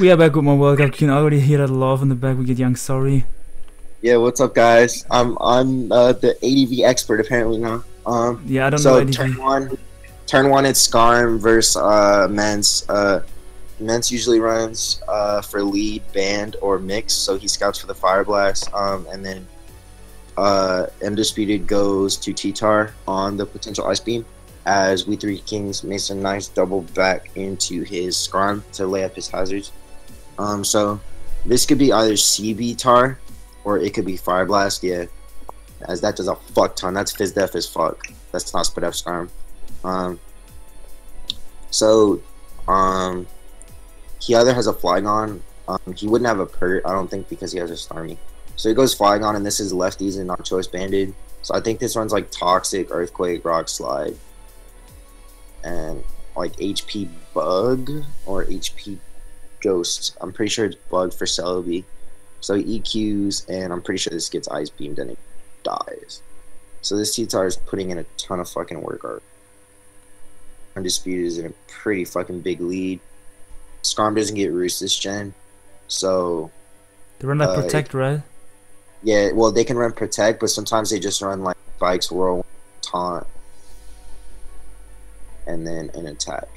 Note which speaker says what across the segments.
Speaker 1: We are back with more World Cup. You can already hear that love in the back. We get young sorry.
Speaker 2: Yeah, what's up, guys? I'm I'm uh, the ADV expert apparently now. Um,
Speaker 1: Yeah, I don't
Speaker 2: so
Speaker 1: know So
Speaker 2: turn one, turn one, it's Skarm versus uh, Mence. Uh, Mence usually runs uh, for lead, band, or mix, so he scouts for the Fire Blast. Um, and then uh, Undisputed goes to T-Tar on the potential Ice Beam, as We Three Kings makes a nice double back into his Skarm to lay up his hazards. Um, so this could be either CB Tar or it could be Fire Blast, yeah. As that does a fuck ton. That's Phys Def as fuck. That's not Spit F Skarm. Um, so, um, he either has a Flygon. Um, he wouldn't have a Pert, I don't think, because he has a Starmie. So he goes Flygon, and this is lefties and not choice banded. So I think this runs like Toxic, Earthquake, Rock Slide, and like HP Bug or HP Ghost. I'm pretty sure it's Bug for Celebi. So he EQs, and I'm pretty sure this gets Ice Beamed and it dies. So this T-Tar is putting in a ton of fucking work art. Undisputed is in a pretty fucking big lead. Skarm doesn't get Roost this gen. So,
Speaker 1: They run like
Speaker 2: uh,
Speaker 1: protect, right?
Speaker 2: yeah, well, they can run Protect, but sometimes they just run like Spikes, Whirl, Taunt, and then an attack.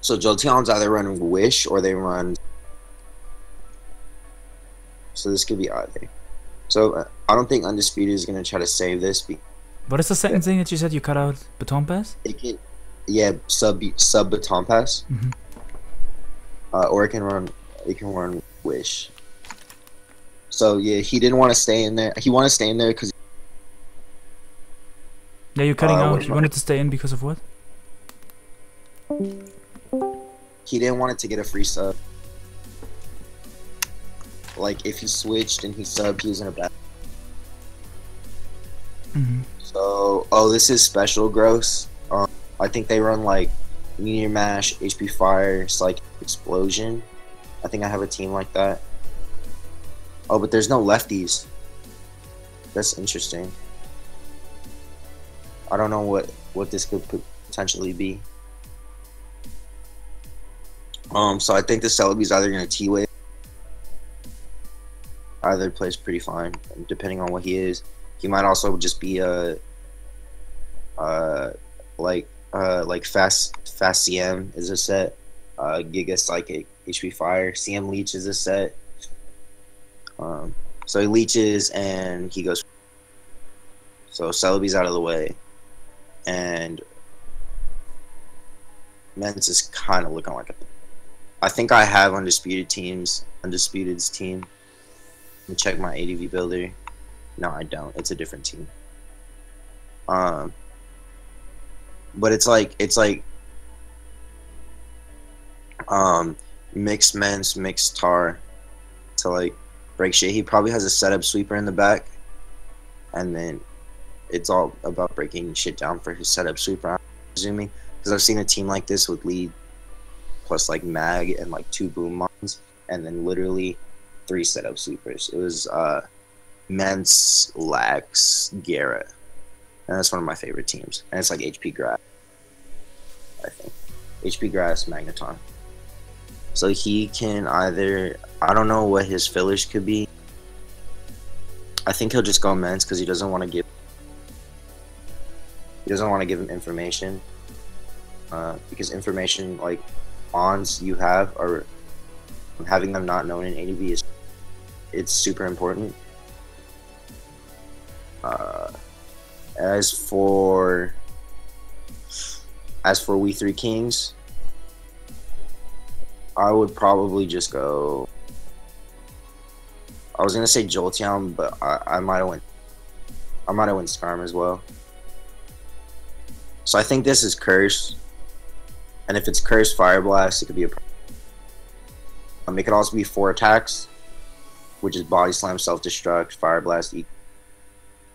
Speaker 2: So Jolteon's either running Wish or they run. So this could be either. So uh, I don't think Undisputed is going to try to save this. Be-
Speaker 1: What is the second thing that you said you cut out? Baton pass?
Speaker 2: it can, yeah, sub sub baton pass,
Speaker 1: Mhm.
Speaker 2: uh, or it can run it can run Wish. So yeah, he didn't want to stay in there. He wanted to stay in there because
Speaker 1: Yeah, you're cutting
Speaker 2: Uh,
Speaker 1: out. You wanted to stay in because of what?
Speaker 2: he didn't want it to get a free sub. Like if he switched and he subbed, he was in a bad.
Speaker 1: hmm
Speaker 2: So oh, this is special gross. Um, I think they run like Meteor Mash, HP Fire, Psych Explosion. I think I have a team like that. Oh, but there's no lefties. That's interesting. I don't know what what this could potentially be. Um, so I think the Celebi's either gonna T wave. Either plays pretty fine, depending on what he is. He might also just be a, uh, like uh like fast fast CM is a set, uh Giga Psychic HP Fire CM Leech is a set. Um, so he leeches and he goes. So Celebi's out of the way, and Mence's is kind of looking like a. I think I have undisputed teams. Undisputed's team. Let me check my ADV builder. No, I don't. It's a different team. Um, but it's like it's like um mixed men's mixed tar to like break shit. He probably has a setup sweeper in the back, and then it's all about breaking shit down for his setup sweeper. I'm presuming because I've seen a team like this with lead plus like mag and like two boom mons, and then literally three setup sweepers. It was uh Mence, Lax, Garrett. And that's one of my favorite teams. And it's like HP Grass. I think. HP Grass, Magneton. So he can either I don't know what his fillers could be. I think he'll just go Mence because he doesn't want to give doesn't want to give him information. Uh, because information like bonds you have are having them not known in ADV is it's super important. Uh, as for as for we three kings, I would probably just go. I was gonna say Jolteon, but I, I might have went. I might have went Skarm as well. So I think this is cursed. and if it's cursed Fire Blast, it could be a. Um, it could also be four attacks, which is Body Slam, Self Destruct, Fire Blast, E-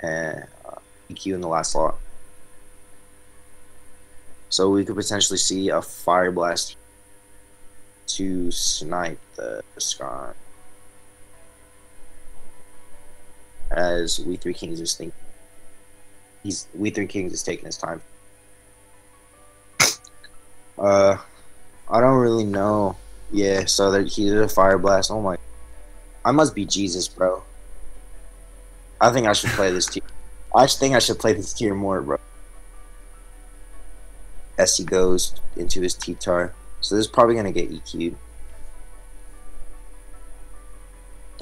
Speaker 2: and uh, EQ in the last slot. So we could potentially see a Fire Blast to snipe the Skarm. As We Three Kings is thinking. He's We Three Kings is taking his time. Uh, I don't really know. Yeah, so that he did a fire blast. Oh my! I must be Jesus, bro. I think I should play this tier. I think I should play this tier more, bro. As he goes into his T-tar. So this is probably gonna get EQ'd.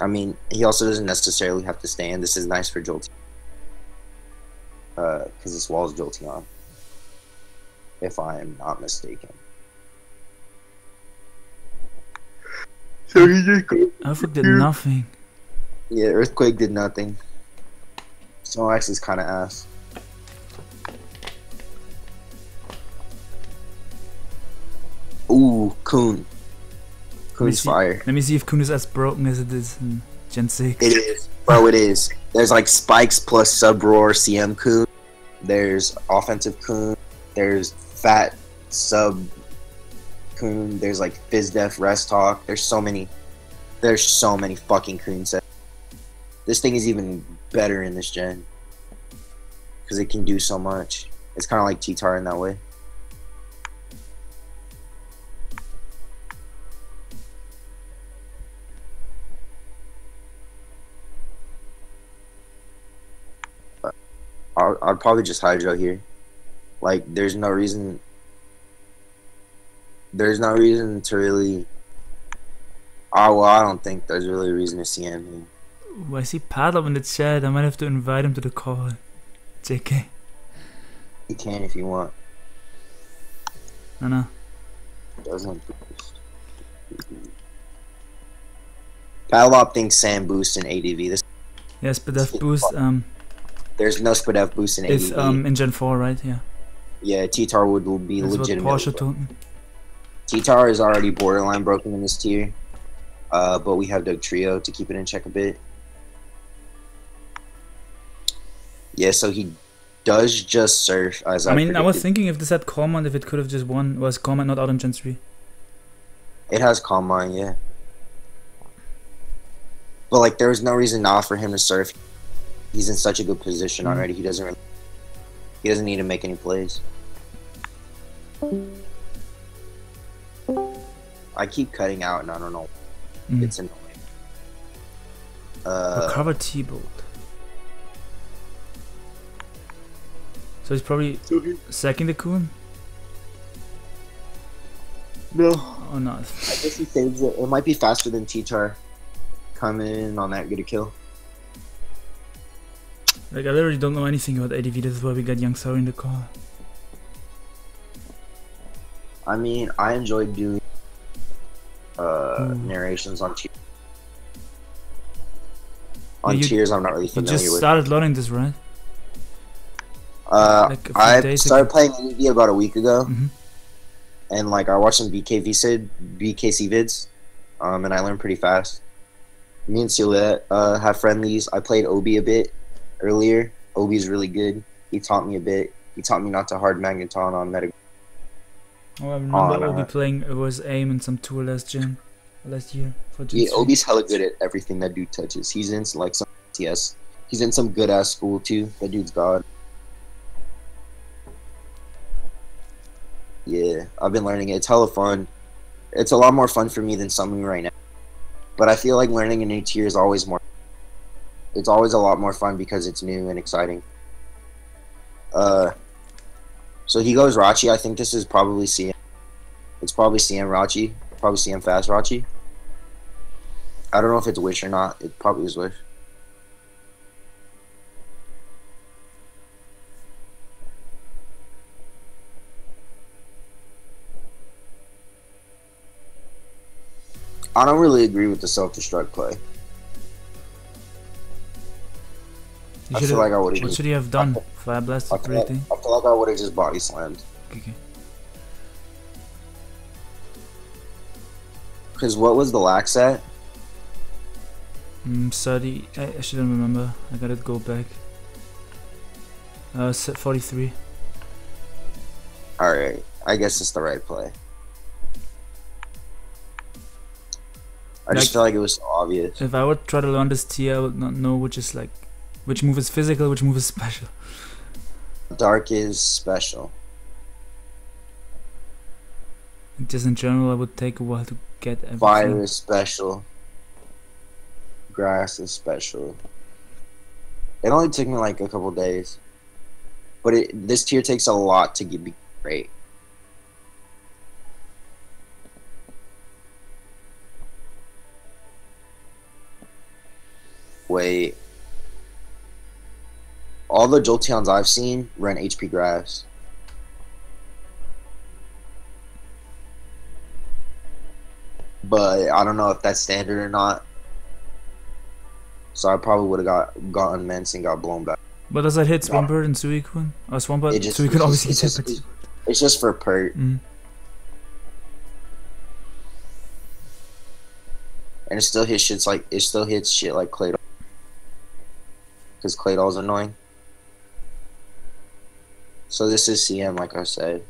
Speaker 2: I mean, he also doesn't necessarily have to stand. This is nice for Jolteon. Uh, because this wall is Jolteon. If I am not mistaken. So he just
Speaker 1: Earthquake did nothing.
Speaker 2: Yeah, Earthquake did nothing. Snorlax is kind of ass. Ooh, Cune.
Speaker 1: Let me
Speaker 2: Cune's
Speaker 1: see-
Speaker 2: fire.
Speaker 1: Let me see if Cune is as broken as it is in Gen 6.
Speaker 2: It is. Bro, it is. There's like spikes plus sub roar CM Cune. There's offensive Cune. There's fat sub Cune. There's like Phys Def Rest Talk. There's so many. There's so many fucking Cune sets. This thing is even better in this gen. Because it can do so much. It's kind of like T-Tar in that way. I'll, I'd probably just hydro here. Like, there's no reason. There's no reason to really. Oh well, I don't think there's really a reason to see
Speaker 1: anything. I see Padlop in the chat. I might have to invite him to the call. JK.
Speaker 2: You can if you want.
Speaker 1: I know.
Speaker 2: Doesn't boost. Palop thinks Sam boosts in ADV. This
Speaker 1: Yes, but that boost um
Speaker 2: there's no Spadef boost in ADV.
Speaker 1: is um in Gen 4, right? Yeah.
Speaker 2: Yeah, T-Tar would will be
Speaker 1: what
Speaker 2: legitimate.
Speaker 1: Me.
Speaker 2: T-Tar is already borderline broken in this tier, uh, but we have Dugtrio to keep it in check a bit. Yeah, so he does just surf as I,
Speaker 1: I mean, I was thinking if this had Command, if it could have just won. Was Command not out in Gen 3?
Speaker 2: It has Calm Mind, yeah. But like, there was no reason not for him to surf. He's in such a good position
Speaker 1: Mhm.
Speaker 2: already. He doesn't. Really, he doesn't need to make any plays. I keep cutting out, and I don't know.
Speaker 1: Mm.
Speaker 2: It's annoying. Uh,
Speaker 1: Recover T-Bolt. So he's probably second the Cune?
Speaker 2: no.
Speaker 1: Oh no.
Speaker 2: I guess he saves it. It might be faster than T-Tar coming in on that good a kill.
Speaker 1: Like I literally don't know anything about ADV, this is why we got Young Sauri in the call.
Speaker 2: I mean, I enjoyed doing uh,
Speaker 1: Hmm.
Speaker 2: narrations on tier. On
Speaker 1: Yeah, you-
Speaker 2: tiers, I'm not really
Speaker 1: You
Speaker 2: familiar
Speaker 1: just
Speaker 2: with.
Speaker 1: started learning this, right?
Speaker 2: Uh,
Speaker 1: like
Speaker 2: I started
Speaker 1: ago.
Speaker 2: playing EV about a week ago,
Speaker 1: Mhm.
Speaker 2: and like I watched some BKV sid, BKC vids, um, and I learned pretty fast. Me and Silhouette uh, have friendlies. I played Obi a bit earlier. Obi's really good. He taught me a bit. He taught me not to hard magneton on meta.
Speaker 1: Oh, I remember
Speaker 2: Oh, no.
Speaker 1: Obi playing it was aim and some tour last gen, last year for Gen
Speaker 2: Yeah,
Speaker 1: 3.
Speaker 2: Obi's hella good at everything that dude touches. He's in like some TS. He's in some good ass school too. That dude's god. Yeah, I've been learning it. It's hella fun. It's a lot more fun for me than something right now. But I feel like learning a new tier is always more. It's always a lot more fun because it's new and exciting. Uh, so he goes Rachi. I think this is probably CM. It's probably CM Rachi. Probably CM Fast Rachi. I don't know if it's Wish or not. It probably is Wish. I don't really agree with the self-destruct play.
Speaker 1: You
Speaker 2: I feel like I would
Speaker 1: what
Speaker 2: have.
Speaker 1: should he have done? Fire blast
Speaker 2: I feel, like? I feel like I would have just body slammed.
Speaker 1: Okay.
Speaker 2: Because what was the lax at?
Speaker 1: Mm, 30. I, I shouldn't remember. I gotta go back. Uh, set 43.
Speaker 2: All right, I guess it's the right play. I just
Speaker 1: Like-
Speaker 2: feel like it was so obvious.
Speaker 1: If I would try to learn this tier, I would not know which is like, which move is physical, which move is special.
Speaker 2: Dark is special.
Speaker 1: Just in general, I would take a while to get everything.
Speaker 2: Fire is special. Grass is special. It only took me like a couple days, but it this tier takes a lot to get be great. Wait. All the Jolteons I've seen run HP grass. But I don't know if that's standard or not. So I probably would have got gotten Mence and got blown back.
Speaker 1: But does that hit Swampert and Suicune? Oh, Swampert,
Speaker 2: It just-
Speaker 1: Suicune
Speaker 2: it's
Speaker 1: obviously
Speaker 2: it's
Speaker 1: it.
Speaker 2: just- It's just for pert.
Speaker 1: Mm.
Speaker 2: And it still hits shits like it still hits shit like Claydol. Because Claydol's annoying. So this is CM like I said.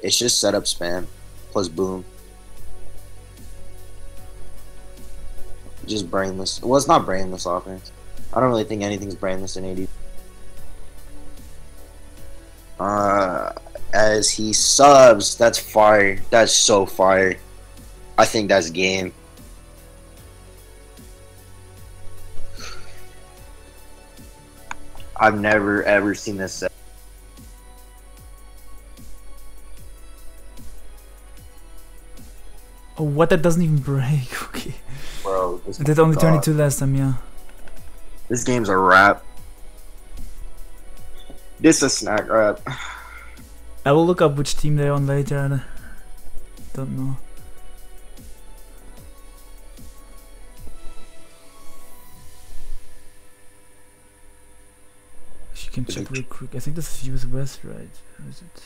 Speaker 2: It's just setup spam plus boom. Just brainless. Well, it's not brainless offense. I don't really think anything's brainless in AD. Uh, as he subs, that's fire. That's so fire. I think that's game. I've never ever seen this.
Speaker 1: Oh, what? That doesn't even break. Okay.
Speaker 2: Bro, this,
Speaker 1: I did only. 22 last time, yeah.
Speaker 2: this game's a wrap. This a snack wrap.
Speaker 1: I will look up which team they're on later. I don't know. You can check real quick. I think this is US West, right? Or is it?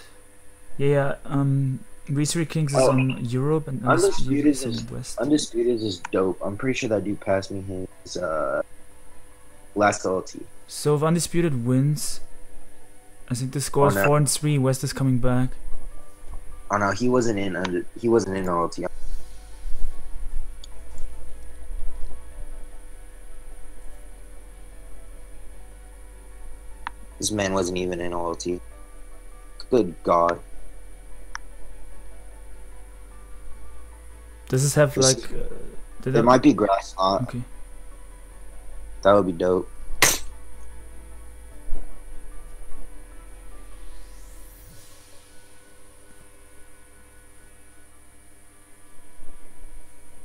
Speaker 1: Yeah, yeah. Um, Research Kings is
Speaker 2: Oh.
Speaker 1: on Europe and
Speaker 2: Undisputed
Speaker 1: Undisputed is
Speaker 2: is-
Speaker 1: West.
Speaker 2: Undisputed is dope. I'm pretty sure that dude passed me his uh last LT.
Speaker 1: So if Undisputed wins, I think the score is
Speaker 2: Oh, no.
Speaker 1: four and three. West is coming back.
Speaker 2: Oh no, he wasn't in under. He wasn't in LT. This man wasn't even in LT. Good God.
Speaker 1: Does this have like? Uh, did
Speaker 2: It might be grass not.
Speaker 1: Okay.
Speaker 2: That would be dope.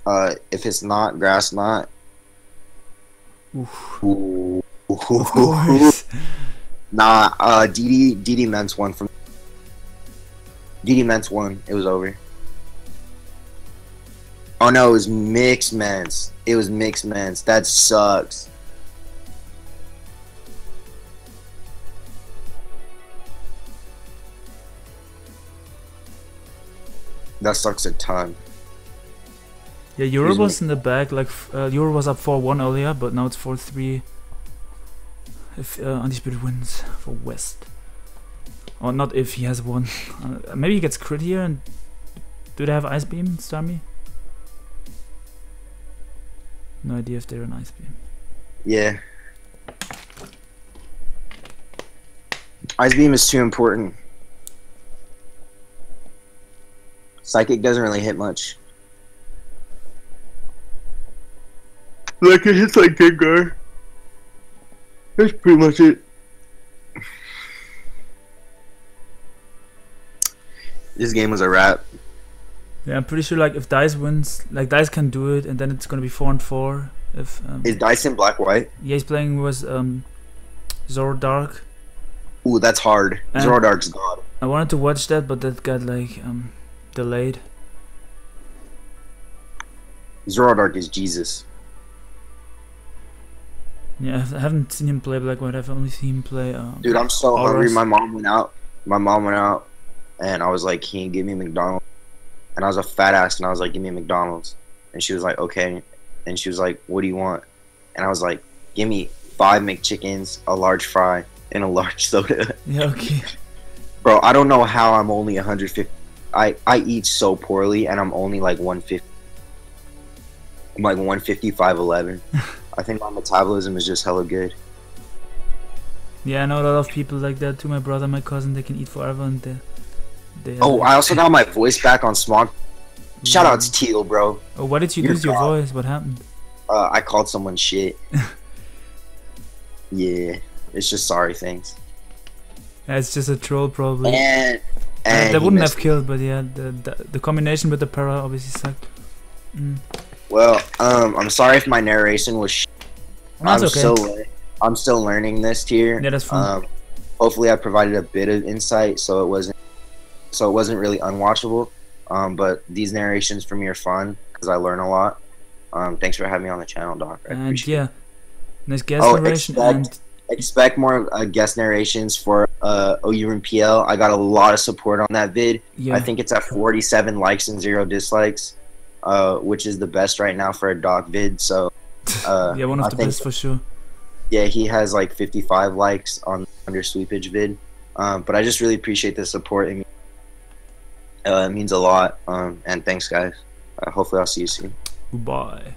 Speaker 2: Uh, if it's not grass not.
Speaker 1: Oof.
Speaker 2: Ooh. Nah, uh, DD DD Mence won from. DD Mence won. It was over. Oh no, it was mixed Mence. It was mixed Mence. That sucks. That sucks a ton.
Speaker 1: Yeah, Euro
Speaker 2: Excuse me.
Speaker 1: was in the back. Like uh, Euro was up four one earlier, but now it's four three. If uh, Undisputed wins for West, or not if he has one, uh, maybe he gets crit here. And do they have Ice Beam, Starmie? No idea if they're an Ice Beam.
Speaker 2: Yeah. Ice Beam is too important. Psychic doesn't really hit much. Like it hits like Gengar. That's pretty much it. This game was a wrap.
Speaker 1: Yeah, I'm pretty sure. Like if Dice wins, like Dice can do it, and then it's gonna be four and four. If um,
Speaker 2: Is Dyson black white?
Speaker 1: yeah, he's playing with um, Zoroark.
Speaker 2: Ooh, that's hard. Zoroark's god.
Speaker 1: I wanted to watch that, but that got like um delayed.
Speaker 2: Zoroark is Jesus.
Speaker 1: Yeah, I haven't seen him play Black White. I've only seen him play. Um,
Speaker 2: Dude, I'm so
Speaker 1: Auras.
Speaker 2: hungry. My mom went out. My mom went out, and I was like, "Can you give me McDonald's?" And I was a fat ass, and I was like, "Give me a McDonald's." And she was like, "Okay." And she was like, "What do you want?" And I was like, "Give me five McChickens, a large fry, and a large soda."
Speaker 1: Okay.
Speaker 2: Bro, I don't know how I'm only 150. I I eat so poorly, and I'm only like 150. I'm like 155, 11. I think my metabolism is just hella good.
Speaker 1: Yeah, I know a lot of people like that too. My brother, my cousin, they can eat forever and they They
Speaker 2: Oh, I also got my voice back on Smog. Shout out to Teal, bro.
Speaker 1: Oh, why did you
Speaker 2: You're
Speaker 1: lose your voice? What happened?
Speaker 2: Uh, I called someone shit. yeah, it's just sorry things.
Speaker 1: It's just a troll, probably.
Speaker 2: And and
Speaker 1: they wouldn't have killed, but yeah, the, the the combination with the para obviously sucked. Mm.
Speaker 2: Well, um, I'm sorry if my narration was. Sh-
Speaker 1: it's
Speaker 2: I'm
Speaker 1: okay.
Speaker 2: still, I'm still learning this tier.
Speaker 1: Yeah, that's fine.
Speaker 2: Um, hopefully, I provided a bit of insight, so it wasn't, so it wasn't really unwatchable. Um, but these narrations for me are fun because I learn a lot. Um, thanks for having me on the channel, Dokk. I
Speaker 1: and yeah, nice guest
Speaker 2: Oh,
Speaker 1: narration
Speaker 2: expect-
Speaker 1: and.
Speaker 2: Expect more uh, guest narrations for uh, OU and PL. I got a lot of support on that vid.
Speaker 1: yeah.
Speaker 2: I think it's at 47 likes and zero dislikes, uh, which is the best right now for a Dokk vid. So, uh,
Speaker 1: yeah, one of
Speaker 2: I
Speaker 1: the best for sure.
Speaker 2: yeah, he has like 55 likes on under sweepage vid. Um, but I just really appreciate the support. It, uh, it means a lot. Um, and thanks, guys. Uh, hopefully, I'll see you soon.
Speaker 1: Goodbye.